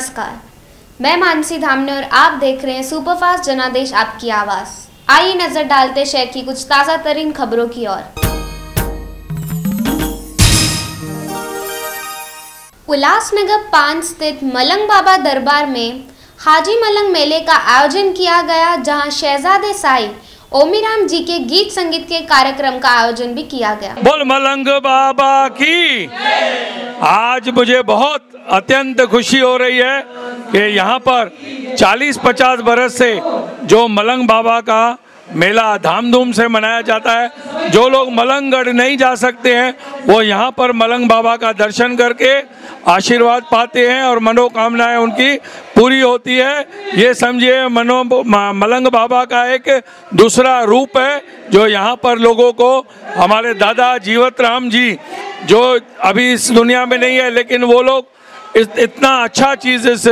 नमस्कार। मैं मानसी धामने और आप देख रहे हैं सुपरफास्ट जनादेश आपकी आवाज़। आइए नज़र डालते शहर की कुछ ताज़ा तरीन खबरों की ओर। उल्लासनगर पान स्थित मलंग बाबा दरबार में हाजी मलंग मेले का आयोजन किया गया, जहाँ शहजादे साई ओमीराम जी के गीत संगीत के कार्यक्रम का आयोजन भी किया गया। बोल मलंग बाबा की। आज मुझे बहुत अत्यंत खुशी हो रही है कि यहाँ पर 40-50 बरस से जो मलंग बाबा का मेला धामधूम से मनाया जाता है। जो लोग मलंगगढ़ नहीं जा सकते हैं, वो यहाँ पर मलंग बाबा का दर्शन करके आशीर्वाद पाते हैं और मनोकामनाएँ उनकी पूरी होती है। ये समझिए, मनो मलंग बाबा का एक दूसरा रूप है, जो यहाँ पर लोगों को, हमारे दादा जीवत राम जी, जो अभी इस दुनिया में नहीं है, लेकिन वो लोग इतना अच्छा चीज़ इस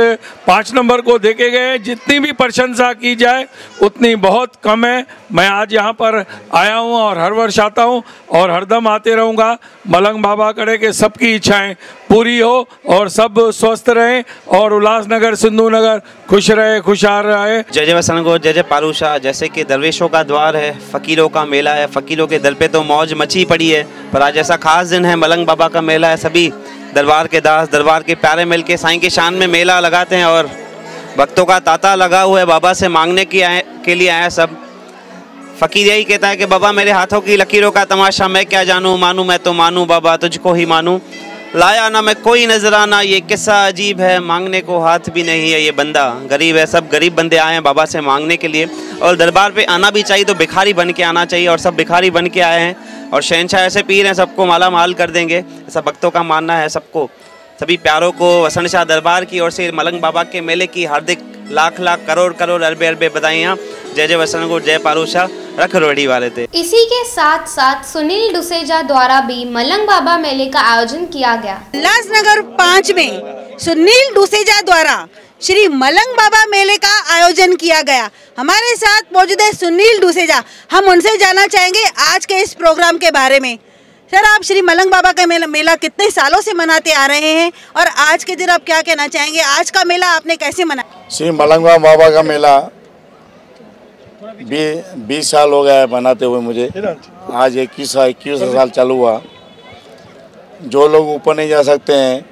पाँच नंबर को देखे गए, जितनी भी प्रशंसा की जाए, उतनी बहुत कम है। मैं आज यहाँ पर आया हूँ और हर वर्ष आता हूँ और हरदम आते रहूँगा। मलंग बाबा करे के सबकी इच्छाएँ पूरी हो और सब स्वस्थ रहें और उल्लासनगर सिंधु नगर खुश रहे, खुशहाल रहे। जय जय वसनगो जय जय पारूशाह जैसे कि दरवेशों का द्वार है, फ़कीरों का मेला है, फ़कीरों के दल पे तो मौज मची पड़ी है, पर आज ऐसा खास दिन है, मलंग बाबा का मेला है, सभी दरबार के दास, दरबार के प्यारे मिल के साई की शान में मेला लगाते हैं और भक्तों का तांता लगा हुआ है, बाबा से मांगने की आए, के लिए आया सब। फ़कीर यही कहता है कि, बाबा, मेरे हाथों की लकीरों का तमाशा मैं क्या जानूँ? मानूँ मैं तो मानूँ, बाबा, तुझको ही मानूँ। लाया ना मैं कोई नजराना, ये किस्सा अजीब है, मांगने को हाथ भी नहीं है ये बंदा। गरीब है, सब गरीब बंदे आए हैं बाबा से मांगने के लिए। और दरबार पे आना भी चाहिए तो भिखारी बन के आना चाहिए और सब भिखारी बन के आए हैं। और शहनशाह ऐसे पीर हैं, सबको माला माल कर देंगे। ऐसा भक्तों का मानना है सबको। सभी प्यारों को वसन शाह दरबार की ओर से मलंग बाबा के मेले की हार्दिक लाख लाख करोड़ करोड़ अरबे अरबे बधाइयाँ। जय जय वसन को जय पारूषा रख रोड़ी वाले थे इसी के साथ साथ सुनील डुसेजा द्वारा भी मलंग बाबा मेले का आयोजन किया गया। उल्लास नगर पाँच में सुनील डुसेजा द्वारा श्री मलंग बाबा मेले का आयोजन किया गया। हमारे साथ मौजूद है सुनील डुसेजा। हम उनसे जानना चाहेंगे आज के इस प्रोग्राम के बारे में। सर आप श्री मलंग बाबा का मेला, मेला कितने सालों से मनाते आ रहे हैं और आज के दिन आप क्या कहना चाहेंगे? आज का मेला आपने कैसे मनाया? श्री मलंग बाबा का मेला बीस साल हो गया है बनाते हुए मुझे। आज इक्कीस इक्कीस साल चालू हुआ। जो लोग ऊपर नहीं जा सकते हैं,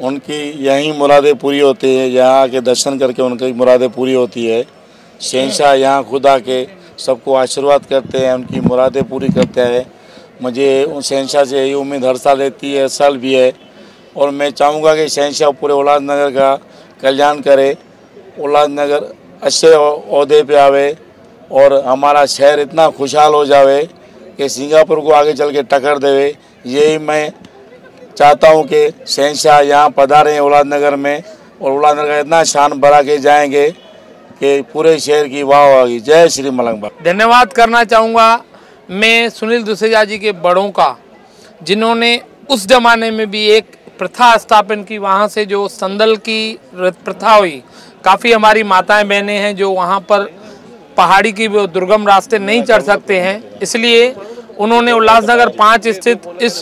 उनकी यहीं मुरादें पूरी होती हैं। यहाँ आके दर्शन करके उनकी मुरादें पूरी होती है। शहशाह यहाँ खुद आके सबको आशीर्वाद करते हैं, उनकी मुरादें पूरी करते हैं। मुझे उन शहशाह से यही उम्मीद हर साल रहती है साल भी है। और मैं चाहूँगा कि शहशाह पूरे उल्लासनगर का कल्याण करे। उल्लासनगर अच्छे अहदे पे आवे और हमारा शहर इतना खुशहाल हो जावे कि सिंगापुर को आगे चल के टक्कर देवे। यही मैं चाहता हूँ कि शहनशाह यहाँ पधारे उल्लासनगर में और उल्लासनगर इतना शान भरा के जाएँगे कि पूरे शहर की वाह होगी जय श्री मलंगबा धन्यवाद करना चाहूँगा मैं सुनील दुसेजा जी के बड़ों का, जिन्होंने उस जमाने में भी एक प्रथा स्थापन की, वहाँ से जो संदल की प्रथा हुई काफ़ी हमारी माताएँ, बहनें हैं जो वहाँ पर पहाड़ी की दुर्गम रास्ते नहीं चढ़ सकते हैं। इसलिए उन्होंने उल्लासनगर पाँच स्थित इस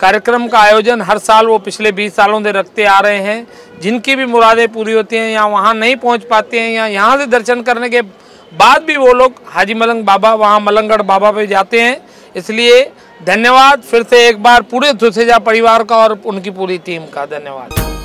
कार्यक्रम का आयोजन हर साल, वो पिछले 20 सालों से रखते आ रहे हैं। जिनकी भी मुरादें पूरी होती हैं, या वहाँ नहीं पहुँच पाते हैं, या यहाँ से दर्शन करने के बाद भी वो लोग हाजी मलंग बाबा, वहाँ मलंगगढ़ बाबा पे जाते हैं। इसलिए धन्यवाद, फिर से एक बार पूरे धुसेजा परिवार का और उनकी पूरी टीम का धन्यवाद।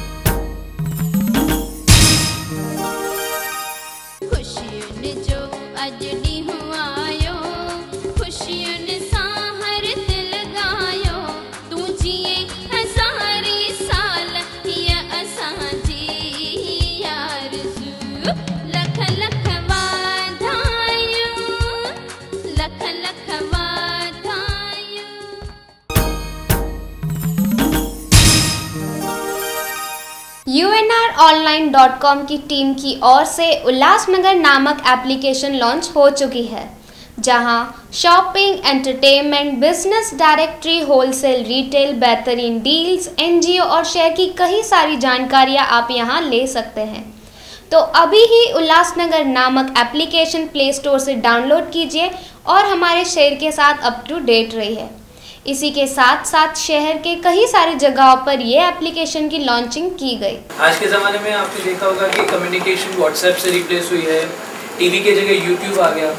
online.com की टीम की ओर से उल्लासनगर नामक एप्लीकेशन लॉन्च हो चुकी है, जहाँ shopping entertainment business directory wholesale retail बेहतरीन डील्स एनजीओ और शेयर की कई सारी जानकारियाँ आप यहाँ ले सकते हैं। तो अभी ही उल्लासनगर नामक एप्लीकेशन प्ले स्टोर से डाउनलोड कीजिए और हमारे शेयर के साथ अप टू डेट रही है इसी के साथ साथ शहर के कई सारी जगहों पर ये एप्लीकेशन की लॉन्चिंग की गई। आज के ज़माने में आपने देखा होगा कि कम्युनिकेशन व्हाट्सएप से रिप्लेस हुई है टीवी के जगह यूट्यूब आ गया।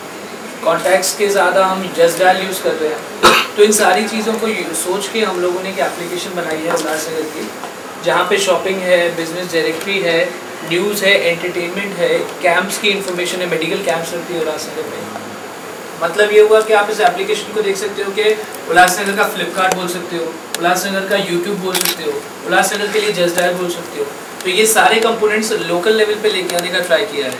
कॉन्टैक्ट्स के ज़्यादा हम जस्ट डायल यूज़ कर रहे हैं। तो इन सारी चीज़ों को सोच के हम लोगों ने एक एप्लीकेशन बनाई है उल्लासनगर की जहाँ पे शॉपिंग है बिज़नेस डायरेक्टरी है न्यूज़ है एंटरटेनमेंट है कैंप्स की इन्फॉर्मेशन है मेडिकल कैंप्स रहती है उल्लासनगर में मतलब ये हुआ कि आप इस एप्लीकेशन को देख सकते हो कि उल्लासनगर का फ्लिपकार्ट बोल सकते हो, उल्लासनगर का यूट्यूब बोल सकते हो, उल्लासनगर के लिए डायल बोल सकते हो। तो ये सारे कंपोनेंट्स लोकल लेवल पे लेके आने का ट्राई किया है।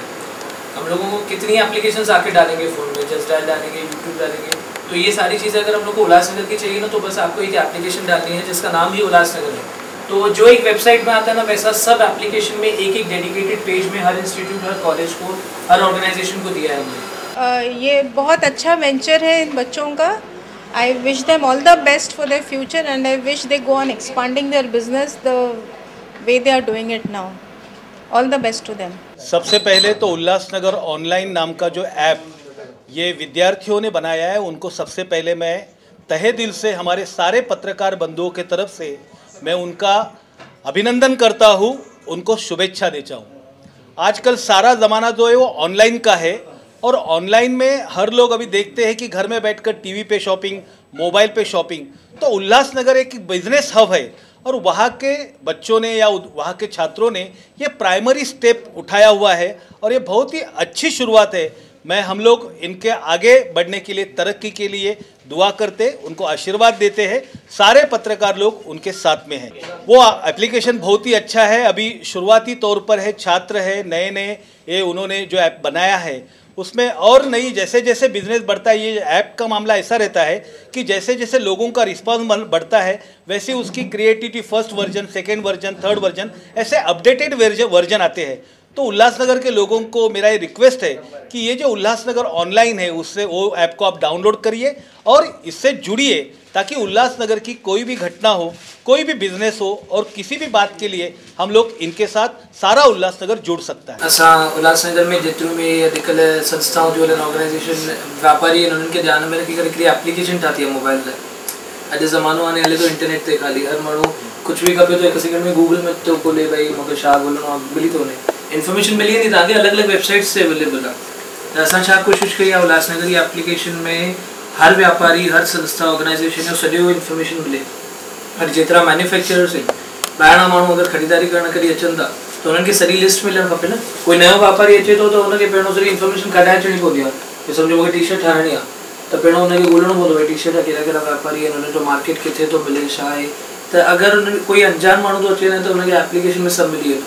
हम लोगों को कितनी एप्लीकेशंस आके डालेंगे फ़ोन में? जस्ट डालेंगे यूट्यूब डालेंगे। तो ये सारी चीज़ें अगर हम लोग को उल्लासनगर की चाहिए ना तो बस आपको एक एप्लीकेशन डालनी है, जिसका नाम ही उल्लासनगर है। तो जो एक वेबसाइट में आता है ना, वैसा सब एप्लीकेशन में एक एक डेडिकेटेड पेज में हर इंस्टीट्यूट हर कॉलेज को, हर ऑर्गेनाइजेशन को दिया है हमने। ये बहुत अच्छा वेंचर है इन बच्चों का। I wish them all the best for their future and I wish they go on expanding their business the way they are doing it now all the best to them सबसे पहले तो Ulhasnagar online नाम का जो app ये विद्यार्थियों ने बनाया है, उनको सबसे पहले मैं तहे दिल से हमारे सारे पत्रकार बंधुओं के तरफ़ से मैं उनका अभिनंदन करता हूँ, उनको शुभेच्छा देता हूँ। आजकल सारा ज़माना जो है वो ऑनलाइन का है और ऑनलाइन में हर लोग अभी देखते हैं कि घर में बैठकर टीवी पे शॉपिंग मोबाइल पे शॉपिंग तो उल्लासनगर एक बिज़नेस हब है। और वहाँ के बच्चों ने या वहाँ के छात्रों ने ये प्राइमरी स्टेप उठाया हुआ है और ये बहुत ही अच्छी शुरुआत है। मैं हम लोग इनके आगे बढ़ने के लिए, तरक्की के लिए दुआ करते, उनको आशीर्वाद देते हैं। सारे पत्रकार लोग उनके साथ में हैं। वो एप्लीकेशन बहुत ही अच्छा है। अभी शुरुआती तौर पर है, छात्र है नए नए ये उन्होंने जो ऐप बनाया है। उसमें और नई जैसे जैसे बिज़नेस बढ़ता है, ये ऐप का मामला ऐसा रहता है कि जैसे जैसे लोगों का रिस्पॉन्स बढ़ता है, वैसे उसकी creativity first version second version third version ऐसे अपडेटेड वर्जन आते हैं। तो उल्लासनगर के लोगों को मेरा ये रिक्वेस्ट है कि ये जो उल्लासनगर ऑनलाइन है, उससे वो ऐप को आप डाउनलोड करिए और इससे जुड़िए ताकि उल्लासनगर की कोई भी घटना हो, कोई भी बिज़नेस हो और किसी भी बात के लिए हम लोग इनके साथ सारा उल्लासनगर जुड़ सकता है। असां उल्लासनगर में जेतिरियूं बि अॼुकल्ह संस्थाऊं जो ऑर्गेनाइज़ेशन उन्हनि खे ध्यानु में रखी करे एप्लीकेशन ठाही आहे मोबाइल लाइ अॼु ज़मानो हाणे हले थो इंटरनेट ते ख़ाली हर माण्हू कुझु बि खपे थो हिकु सेकेंड में गूगल में थो खोले भई मूंखे छा ॻोल्हणो आहे मिली थो वञे इन्फॉर्मेशन मिली वेंदी तव्हांखे अलॻि अलॻि वेबसाइट्स ते अवेलेबल आहे त असां छा कोशिशि कई आहे उल्हासनगर जी एप्लीकेशन में हर व्यापारी, हर संस्था ऑर्गेनाइज़ेशन जो सॼो इन्फॉर्मेशन मिले। और जेतिरा मैन्युफैक्चरर्स आहिनि ॿाहिरां माण्हू अगरि ख़रीदारी करण करे अचनि था, त हुननि खे सॼी लिस्ट मिलणु खपे न। कोई नयो वापारी अचे थो त हुनखे पहिरियों सॼी इन्फॉर्मेशन कढाए अचणी पवंदी आहे सम्झो मूंखे टी शर्ट ठाहिणी आहे त पहिरियों हुनखे ॻोल्हणो पवंदो भई टी शर्ट कहिड़ा कहिड़ा वापारी आहिनि हुननि जो मार्केट किथे थो मिले छा आहे त अगरि हुन कोई अंजान माण्हू थो अचे न त हुनखे एप्लीकेशन में सभु मिली वेंदो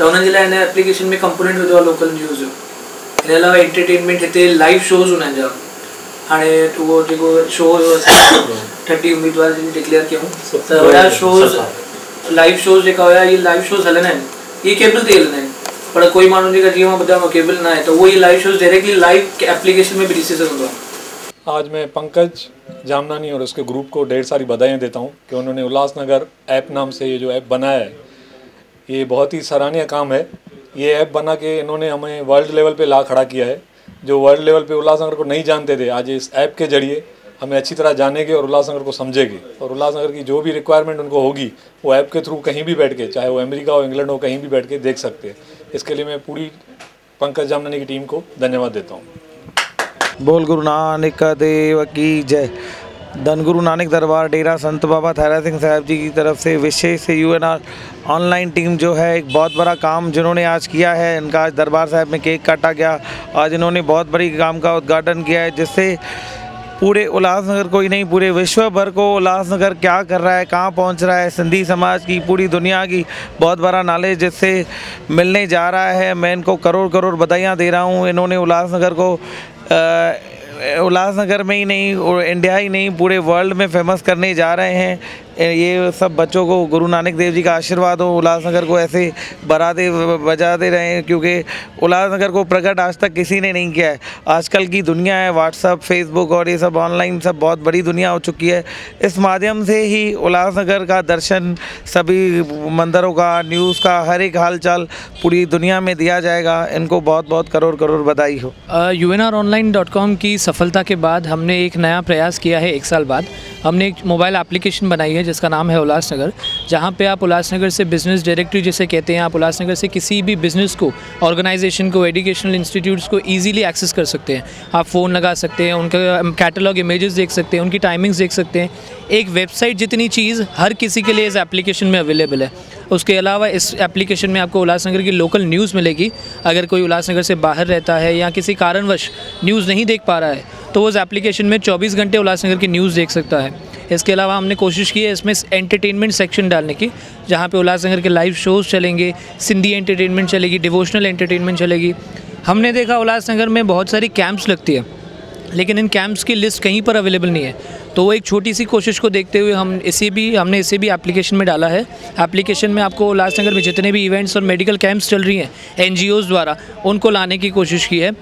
त हुननि जे लाइ हिन एप्लीकेशन में कंपोनेंट विधो आहे लोकल न्यूज़ जो हिन अलावा एंटरटेनमेंट हिते लाइव शोज़ आहिनि जाम हाणे उहो जेको शो हुयो थर्टी उम्मीदवार डिक्लेयर कयूं त वॾा शोज़ लाइव शोज़ जेका हुया इहे लाइव शोज़ हलंदा आहिनि इहे केबल ते हलंदा आहिनि पर कोई माण्हू जेका जीअं माँ ॿुधायो केबल न आहे त उहो ई live shows directly live application में भी ॾिसी सघंदो आहे आज मैं पंकज जामनानी और उसके ग्रुप को ढेर सारी बधाइयाँ देता हूँ कि उन्होंने उल्लासनगर ऐप नाम से ये जो ऐप बनाया है ये बहुत ही सराहनीय काम है। ये ऐप बना के इन्होंने हमें वर्ल्ड लेवल पे ला खड़ा किया है। जो वर्ल्ड लेवल पे उल्लासनगर को नहीं जानते थे, आज इस ऐप के ज़रिए हमें अच्छी तरह जानेंगे और उल्लासनगर को समझेंगे। और उल्लासनगर की जो भी रिक्वायरमेंट उनको होगी, वो ऐप के थ्रू कहीं भी बैठ के, चाहे वो अमेरिका हो, इंग्लैंड हो, कहीं भी बैठ के देख सकते हैं। इसके लिए मैं पूरी पंकज जामनानी की टीम को धन्यवाद देता हूँ। बोल गुरु नानक देव की जय। धन गुरु नानक दरबार, डेरा संत बाबा थैरा सिंह साहब जी की तरफ़ से विशेष U N R online team जो है, एक बहुत बड़ा काम जिन्होंने आज किया है। इनका आज दरबार साहब में केक काटा गया। आज इन्होंने बहुत बड़ी काम का उद्घाटन किया है, जिससे पूरे उल्लासनगर को ही नहीं, पूरे विश्व भर को उल्लासनगर क्या कर रहा है, कहाँ पहुँच रहा है, सिंधी समाज की, पूरी दुनिया की बहुत बड़ा नॉलेज जिससे मिलने जा रहा है। मैं इनको करोड़ करोड़ बधाइयाँ दे रहा हूँ। इन्होंने उल्लासनगर को उल्लासनगर में ही नहीं, और इंडिया ही नहीं, पूरे वर्ल्ड में फ़ेमस करने जा रहे हैं। ये सब बच्चों को गुरु नानक देव जी का आशीर्वाद हो, उल्लासनगर को ऐसे बराते, बजाते रहें, क्योंकि उल्लासनगर को प्रकट आज तक किसी ने नहीं किया है। आजकल की दुनिया है व्हाट्सअप फेसबुक और ये सब ऑनलाइन सब बहुत बड़ी दुनिया हो चुकी है। इस माध्यम से ही उल्लासनगर का दर्शन, सभी मंदिरों का न्यूज़ का, हर एक हाल पूरी दुनिया में दिया जाएगा। इनको बहुत बहुत करोड़ करोड़ बधाई हो यू की सफलता के बाद हमने एक नया प्रयास किया है एक साल बाद। हमने एक मोबाइल एप्लीकेशन बनाई है जिसका नाम है उल्लासनगर, जहाँ पे आप उल्लासनगर से बिज़नेस डायरेक्टरी जिसे कहते हैं, आप उल्लासनगर से किसी भी बिज़नेस को ऑर्गेनाइजेशन को एजुकेशनल इंस्टीट्यूट्स को ईजिली एक्सेस कर सकते हैं। आप फ़ोन लगा सकते हैं, उनका कैटलॉग इमेजेस देख सकते हैं, उनकी टाइमिंग्स देख सकते हैं। एक वेबसाइट जितनी चीज़ हर किसी के लिए इस एप्लीकेशन में अवेलेबल है। उसके अलावा इस एप्लीकेशन में आपको उल्लासनगर की लोकल न्यूज़ मिलेगी। अगर कोई उल्लासनगर से बाहर रहता है या किसी कारणवश न्यूज़ नहीं देख पा रहा है तो वो उस एप्लीकेशन में 24 घंटे उल्लासनगर की न्यूज़ देख सकता है। इसके अलावा हमने कोशिश की है इसमें एंटरटेनमेंट सेक्शन डालने की, जहाँ पे उल्लासनगर के लाइव शोज़ चलेंगे, सिंधी एंटरटेनमेंट चलेगी डिवोशनल एंटरटेनमेंट चलेगी। हमने देखा उल्लासनगर में बहुत सारी कैंप्स लगती है, लेकिन इन कैंप्स की लिस्ट कहीं पर अवेलेबल नहीं है। तो वो एक छोटी सी कोशिश को देखते हुए हम इसे भी, हमने इसे भी एप्लीकेशन में डाला है। एप्लीकेशन में आपको उल्लासनगर में जितने भी इवेंट्स और मेडिकल कैंप्स चल रही हैं एन द्वारा, उनको लाने की कोशिश की है।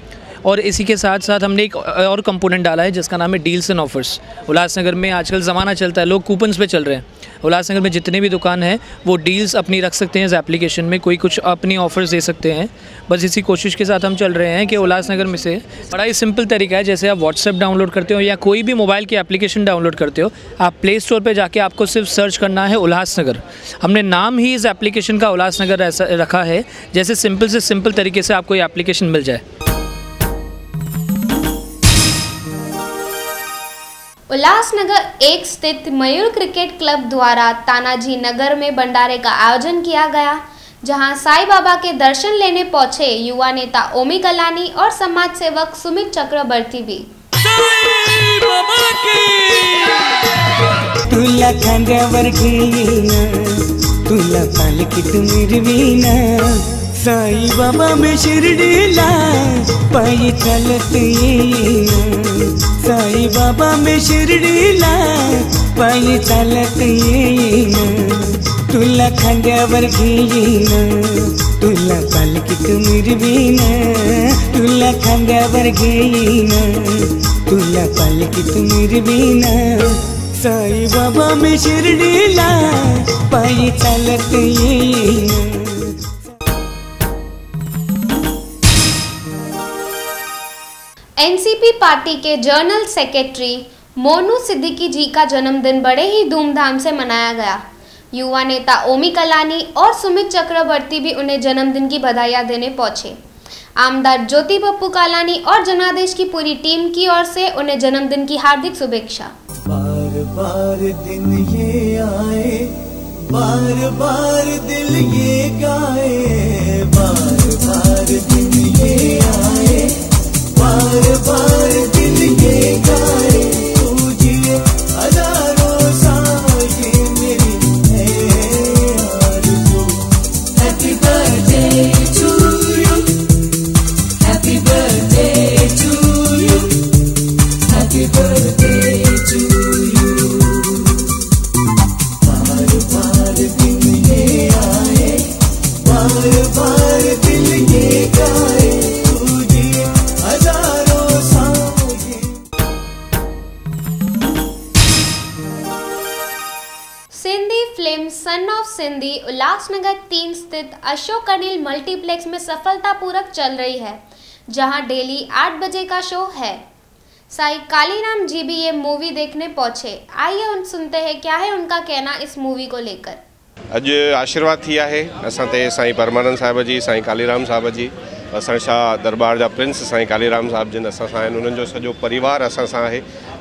और इसी के साथ साथ हमने एक और कंपोनेंट डाला है, जिसका नाम है डील्स एंड ऑफर्स उल्लासनगर में आजकल ज़माना चलता है, लोग कूपन्स पे चल रहे हैं। उल्लासनगर में जितने भी दुकान हैं, वो डील्स अपनी रख सकते हैं इस एप्लीकेशन में, कोई कुछ अपनी ऑफर्स दे सकते हैं। बस इसी कोशिश के साथ हम चल रहे हैं कि उल्लासनगर में से बड़ा ही सिंपल तरीका है, जैसे आप व्हाट्सएप डाउनलोड करते हो या कोई भी मोबाइल की एप्लीकेशन डाउनलोड करते हो, आप प्ले स्टोर पर जाके आपको सिर्फ़ सर्च करना है उल्लासनगर हमने नाम ही इस एप्लीकेशन का उल्लासनगर रखा है, जैसे सिंपल से सिंपल तरीके से आपको ये एप्लीकेशन मिल जाए। उल्लासनगर एक स्थित मयूर क्रिकेट क्लब द्वारा तानाजी नगर में भंडारे का आयोजन किया गया जहाँ साईं बाबा के दर्शन लेने पहुँचे युवा नेता ओमी कलानी और समाज सेवक सुमित चक्रवर्ती भी। तुला खांद्यावर तुला पालखीत मिरवीना। साई बाबा में शिरडीला पायी चालत येईना साई बाबा में शिरडीला पायी चालत येईन तुला खांद्यावर घेईन तुला पालखीत मिरवीन तुला खांद्यावर घेईन तुला पालखीत मिरवीन साई बाबा में शिरडीला पायी चालत येईन एनसीपी पार्टी के जनरल सेक्रेटरी मोनू सिद्दीकी जी का जन्मदिन बड़े ही धूमधाम से मनाया गया। युवा नेता ओमी कलानी और सुमित चक्रवर्ती भी उन्हें जन्मदिन की बधाइयाँ देने पहुँचे। आमदार ज्योति पप्पू कालानी और जनादेश की पूरी टीम की ओर से उन्हें जन्मदिन की हार्दिक शुभेच्छा। बार बार दिन ये आए, बार बार दिल ये गाए, बार बार दिन ये आए। बार बार दिल ये गाए। अशोक मल्टीप्लेक्स में सफलतापूर्वक चल रही है, जहाँ डेली आठ बजे का शो है। साई कालीराम जी भी ये मूवी देखने पहुँचे। आइए उन सुनते हैं, क्या है उनका कहना इस मूवी को लेकर। अॼु आशीर्वाद थी आहे। असां साईं परमानंद साहिब जी, साईं कालीराम साहिब जी, असां छा दरबार जा प्रिंस साईं कालीराम साहिब जिन असां सां आहिनि, उन्हनि परिवार असां सां आहे।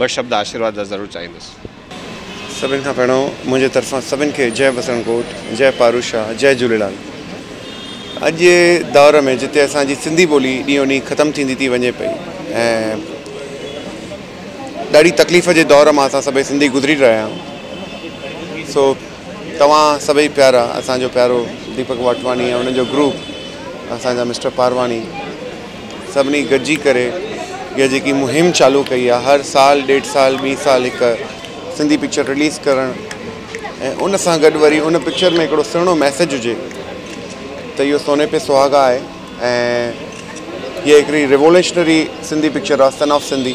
ॿ शब्द आशीर्वाद ज़रूरु चाहींदुसि सभिनि खां पहिरियों मुंहिंजे तरफ़ां सभिनि खे जय बसणकोट जय पारूशाह जय झूलेलाल। अॼु जे दौर में जिते असांजी सिंधी ॿोली ॾींहों ॾींहुं ख़तमु थींदी थी वञे पई, ऐं ॾाढी तकलीफ़ जे दौर माँ असां सभई सिंधी गुज़री रहिया आहियूं। सो, तव्हां सभई प्यारा, असांजो प्यारो दीपक वाटवानी ऐं उनजो ग्रुप, असांजा मिस्टर पारवानी सभिनी गॾिजी करे इहा जेकी मुहिम चालू कई आहे हर साल ॾेढ साल ॿी साल हिकु सिंधी पिक्चर रिलीज़ करणु। ऐं उन वरी उन पिक्चर में हिकिड़ो सुहिणो मैसेज हुजे। त इहो सोने पे सुहागा आहे। ऐं हीअ रिवोल्यूशनरी सिंधी पिक्चर आहे सन ऑफ़ सिंधी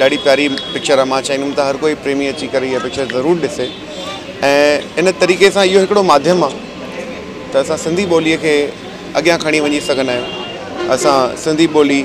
ॾाढी प्यारी पिक्चर आहे। माँ चाहींदुमि हर कोई प्रेमी अची करे इहा पिक्चर ज़रूरु ॾिसे। ऐं इन तरीक़े सां इहो हिकिड़ो माध्यम आहे। त असां सिंधी ॿोलीअ खे अॻियाँ खणी वञी सघंदा सिंधी ॿोली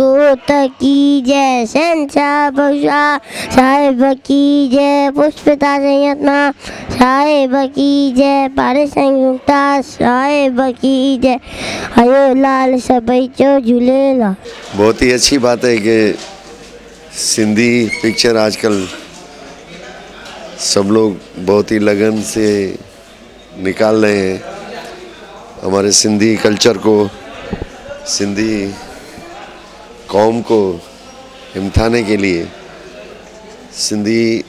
की जय साहिब की जय साहिब की जय पारे मुमताज़ साहिब की जय लाल चो बहुत ही अच्छी बात है कि सिंधी पिक्चर आजकल सब लोग बहुत ही लगन से निकाल रहे हैं। हमारे सिंधी कल्चर को, सिंधी कौम को हिमथाने के लिए सिंधी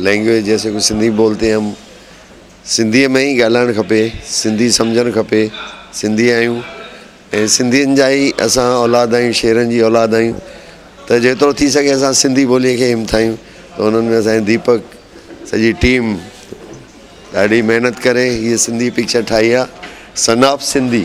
लैंग्वेज जैसे कोई सिंधी बोलते हैं हम। सिंधीअ में ई ॻाल्हाइणु खपे, सिंधी सम्झणु खपे, सिंधी आहियूं ऐं सिंधियुनि जा ई असां औलाद आहियूं शेरनि जी औलाद आहियूं त जेतिरो थी सघे असां सिंधी ॿोलीअ खे हिमथायूं। त उन्हनि में असांजे दीपक, सॼी टीम ॾाढी महिनत करे, हीअ सिंधी पिक्चर ठाही आहे। Son of Sindhi.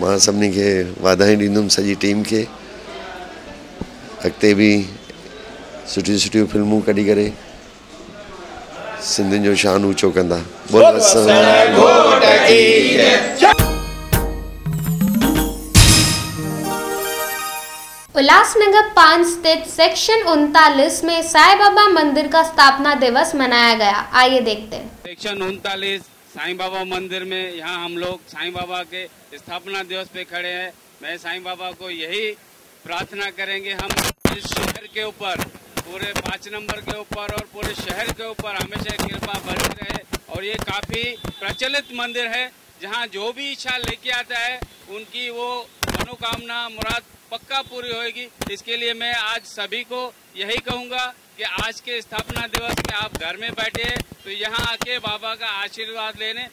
माँ सभिनी खे वाधायूं ॾींदुमि सॼी टीम खे अॻिते बि सुठियूं सुठियूं फिल्मूं कढी करे। सिंधियुनि जो शान ऊचो कंदा। बोल उल्लासनगर पाँच स्थित सेक्शन उनतालीस में साई बाबा मंदिर का स्थापना दिवस मनाया गया। आइए देखते हैं। सेक्शन उनतालीस साईं बाबा मंदिर में यहाँ हम लोग साई बाबा के स्थापना दिवस पे खड़े हैं। मैं साई बाबा को यही प्रार्थना करेंगे, हम इस शहर के ऊपर, पूरे पाँच नंबर के ऊपर और पूरे शहर के ऊपर हमेशा कृपा बनी रहे। और ये काफ़ी प्रचलित मंदिर है, जहाँ जो भी इच्छा लेके आता है, उनकी वो मनोकामना मुराद पक्का पूरी होगी इसके लिए मैं आज सभी को यही कहूँगा कि आज के स्थापना दिवस में आप घर में बैठे तो यहाँ आके बाबा का आशीर्वाद लेने।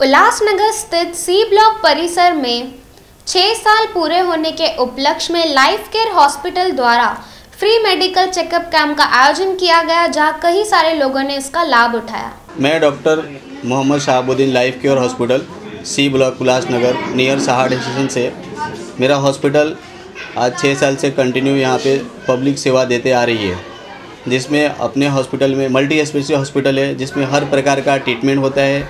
उल्लासनगर स्थित सी ब्लॉक परिसर में छः साल पूरे होने के उपलक्ष्य में लाइफ केयर हॉस्पिटल द्वारा फ्री मेडिकल चेकअप कैंप का आयोजन किया गया जहाँ कई सारे लोगों ने इसका लाभ उठाया। मैं doctor Mohammad Shahabuddin life care hospital, C block Ulhasnagar, near Shahad station से। मेरा हॉस्पिटल आज छः साल से कंटिन्यू यहाँ पे पब्लिक सेवा देते आ रही है, जिसमें अपने हॉस्पिटल में मल्टी स्पेशल हॉस्पिटल है, जिसमें हर प्रकार का ट्रीटमेंट होता है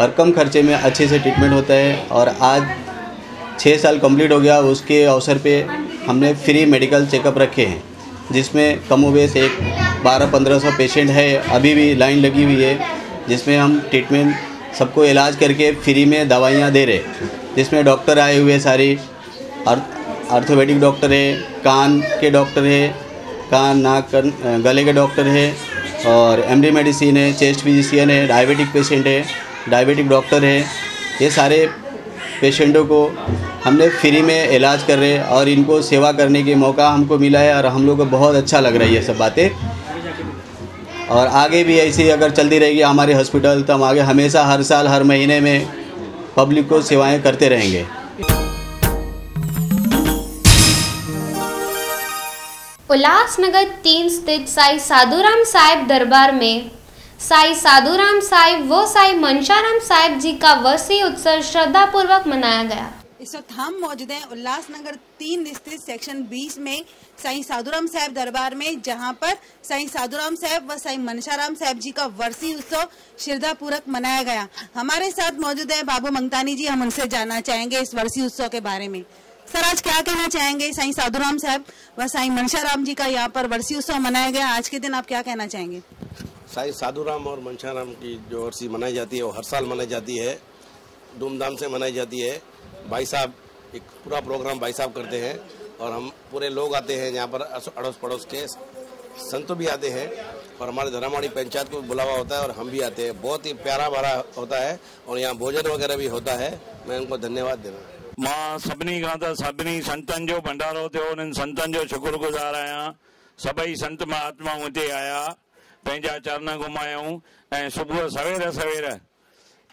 और कम खर्चे में अच्छे से ट्रीटमेंट होता है, और आज छः साल कंप्लीट हो गया, उसके अवसर पे हमने फ्री मेडिकल चेकअप रखे हैं, जिसमें कम वेश एक बारह पंद्रह सौ पेशेंट है, अभी भी लाइन लगी हुई है। जिसमें हम ट्रीटमेंट सबको इलाज करके फ्री में दवाइयाँ दे रहे जिसमें डॉक्टर आए हुए सारी। आर्थोपेडिक डॉक्टर है, कान के डॉक्टर है, कान, नाक गले के डॉक्टर है और एमडी मेडिसिन है चेस्ट फिजिशियन है डायबिटिक पेशेंट है डायबिटिक डॉक्टर है। ये सारे पेशेंटों को हमने फ्री में इलाज कर रहे और इनको सेवा करने के मौका हमको मिला है और हम लोग को बहुत अच्छा लग रहा है ये सब बातें। और आगे भी ऐसी अगर चलती रहेगी हमारे हॉस्पिटल तो हम आगे हमेशा हर साल, हर महीने में पब्लिक को सेवाएँ करते रहेंगे। उल्लासनगर तीन स्थित साई साधुराम साहिब दरबार में साई साधुराम साहिब, व साई मनशाराम साहिब जी का वर्षीय उत्सव श्रद्धापूर्वक मनाया गया। इस वक्त हम मौजूद हैं उल्लासनगर तीन स्थित सेक्शन 20 में साईं साधुराम साहब दरबार में, जहाँ पर साईं साधुराम साहब व साईं मनशाराम साहब जी का वर्षीय उत्सव श्रद्धा पूर्वक मनाया गया। हमारे साथ मौजूद है बाबू मंगतानी जी, हम उनसे जानना चाहेंगे इस वर्षीय उत्सव के बारे में। सर, आज क्या कहना चाहेंगे साईं साधुराम साहब व साईं मनशाराम जी का यहाँ पर वर्षीय उत्सव मनाया गया? आज के दिन आप क्या कहना चाहेंगे? साईं साधुराम और मनशाराम की जो वर्षी मनाई जाती है, वो हर साल मनाई जाती है, धूमधाम से मनाई जाती है। भाई साहब, एक पूरा प्रोग्राम भाई साहब करते हैं और हम पूरे लोग आते हैं यहाँ पर अड़ोस पड़ोस के संत भी आते हैं और हमारे धरामाड़ी पंचायत को बुलावा होता है और हम भी आते हैं। बहुत ही प्यारा भरा होता है और यहाँ भोजन वगैरह भी होता है। मैं उनको धन्यवाद देना माँ सभिनी खां त सभिनी संतनि जो भंडारो थियो उन्हनि संतनि जो शुक्रगुज़ार आहियाँ सभई संत महात्माऊं हिते आया। पंहिंजा चरण घुमायूं ऐं सुबुह सवेर सवेर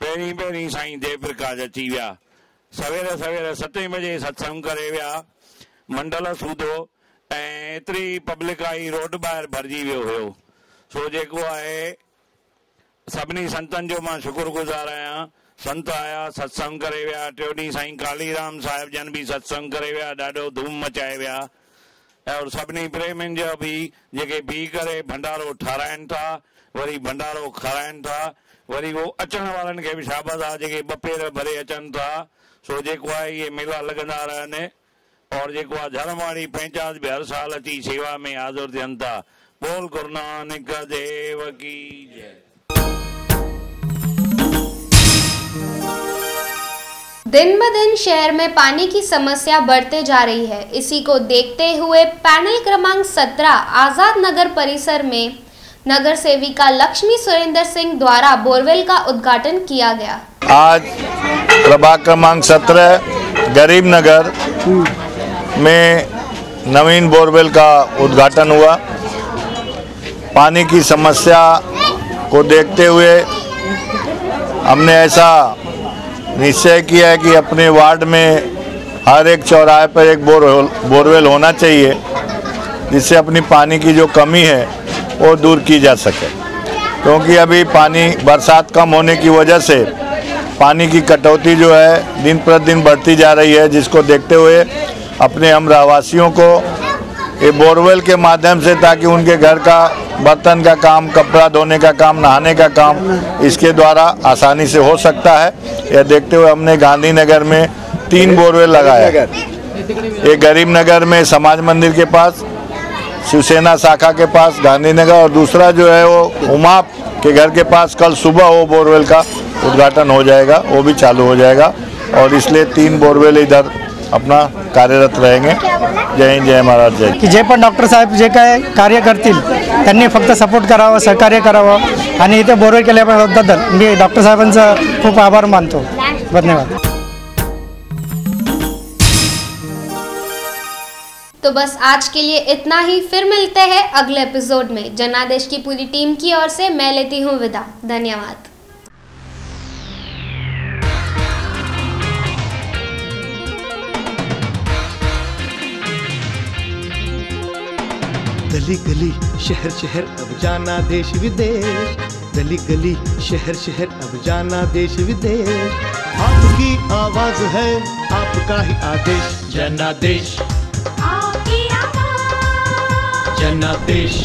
पहिरीं साईं देव प्रकाश अची विया। सवेर सवेर सतें बजे सत्संग करे विया, मंडल सूधो, ऐं पब्लिक आई, रोड ॿाहिरि भरिजी वियो हुयो। सो जेको आहे, सभिनी संतनि जो माँ शुक्रगुज़ार आहियाँ। संत आया, सत्संग करे विया, टियों ॾींहुं साईं कालीराम साहिब जन बि सत्संग करे विया, ॾाढो धूम मचाए विया। और सभिनी प्रेमियुनि जा बि जेके बीह करे भंडारो ठाराइनि था, वरी भंडारो खाराइनि था, वरी उहो अचण वारनि खे बि शाबत आहे जेके पेर भरे अचनि था। सो जेको आहे, इहे मेला लॻंदा रहनि। और जेको आहे धर्मवाड़ी पंचायत बि हर साल अची सेवा में हाज़ुर थियनि था। बोल गुरु नानक देव की जय। दिन ब दिन शहर में पानी की समस्या बढ़ते जा रही है। इसी को देखते हुए पैनल क्रमांक 17 आज़ाद नगर परिसर में नगर सेविका लक्ष्मी सुरेंद्र सिंह द्वारा बोरवेल का उद्घाटन किया गया। आज प्रभाग क्रमांक सत्रह, गरीब नगर में नवीन बोरवेल का उद्घाटन हुआ। पानी की समस्या को देखते हुए हमने ऐसा निश्चय किया है कि अपने वार्ड में हर एक चौराहे पर एक बोरवेल बोरवेल होना चाहिए, जिससे अपनी पानी की जो कमी है वो दूर की जा सके। क्योंकि अभी पानी, बरसात कम होने की वजह से पानी की कटौती जो है, दिन प्रतिदिन बढ़ती जा रही है, जिसको देखते हुए अपने हम रहवासियों को ये बोरवेल के माध्यम से ताकि उनके घर का बर्तन का काम, कपड़ा धोने का काम, नहाने का काम इसके द्वारा आसानी से हो सकता है। यह देखते हुए हमने गांधीनगर में तीन बोरवेल लगाया एक गरीब नगर में समाज मंदिर के पास शिवसेना शाखा के पास गांधीनगर और दूसरा जो है वो उमाप के घर के पास कल सुबह वो बोरवेल का उद्घाटन हो जाएगा, वो भी चालू हो जाएगा और इसलिए तीन बोरवेल इधर अपना कार्यरत रहेंगे। जय हिंद, जय महाराज, जय। की जे डॉक्टर साहेब जे काय कार्य करतील त्यांनी फक्त सपोर्ट करावं, सहकार्य करावं आणि इथे बोरवेल केल्याबद्दल मी डॉक्टर साहेबांचा खूप आभार मानतो. धन्यवाद. तो बस आज के लिए इतना ही। फिर मिलते हैं अगले एपिसोड में। जनादेश की पूरी टीम की ओर से मैं लेती हूँ विदा। धन्यवाद। गली गली, शहर शहर, अब जाना देश विदेश। गली गली, शहर शहर, अब जाना देश विदेश। आपकी आवाज़ है आपका ही आदेश। जनादेश। जनादेश